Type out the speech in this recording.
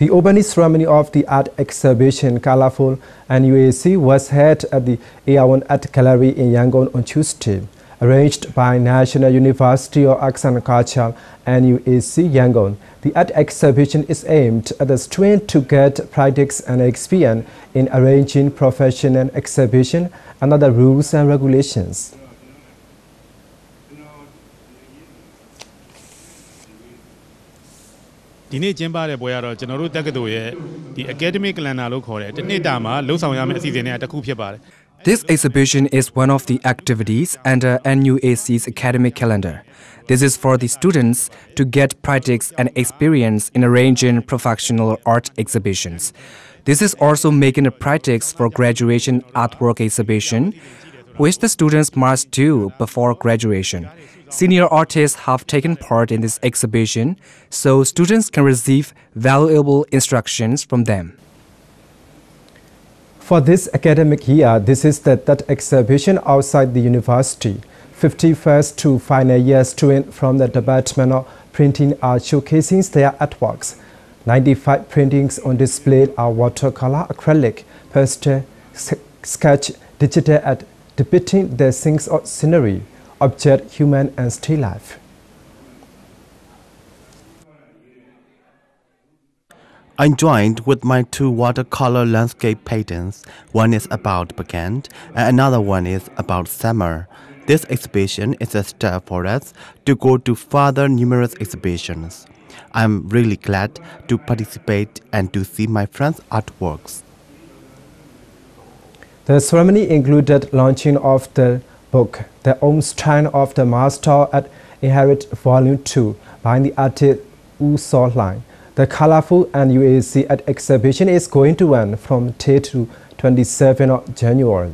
The opening ceremony of the art exhibition Colorful NUAC was held at the AR1 Art Gallery in Yangon on Tuesday. Arranged by National University of Arts and Culture and UAC Yangon, the art exhibition is aimed at the students to get practice and experience in arranging professional exhibition and other rules and regulations. ဒီနေ့ကျင်းပတဲ့ပွဲကတော့ကျွန်တော်တို့တက္ကသိုလ်ရဲ့ဒီ academic calendar လို့ခေါ်တဲ့တစ်နှစ်တာမှာလှုပ်ဆောင်ရမယ့်အစီအစဉ်တွေကတစ်ခုဖြစ်ပါတယ် This exhibition is one of the activities under NUAC's academic calendar. This is for the students to get practice and experience in arranging professional art exhibitions. This is also making a practice for graduation artwork exhibition, which the students must do before graduation. Senior artists have taken part in this exhibition, so students can receive valuable instructions from them. For this academic year, this is the third exhibition outside the university. 51st to final year students from the Department of Printing are showcasing their artworks. 95 printings on display are watercolor, acrylic, pastel, sketch, digital art, depicting the scenes or scenery, object, human and still life. I joined with my two watercolor landscape paintings. One is about Bagan and another one is about summer. This exhibition is a step for us to go to further numerous exhibitions. I'm really glad to participate and to see my friends' artworks. The ceremony included launching of the book, The Omstein of the Master at Inherit Volume 2 by the artist Wu Solheim. The colorful NUAC at exhibition is going to run from 10 to 27 of January.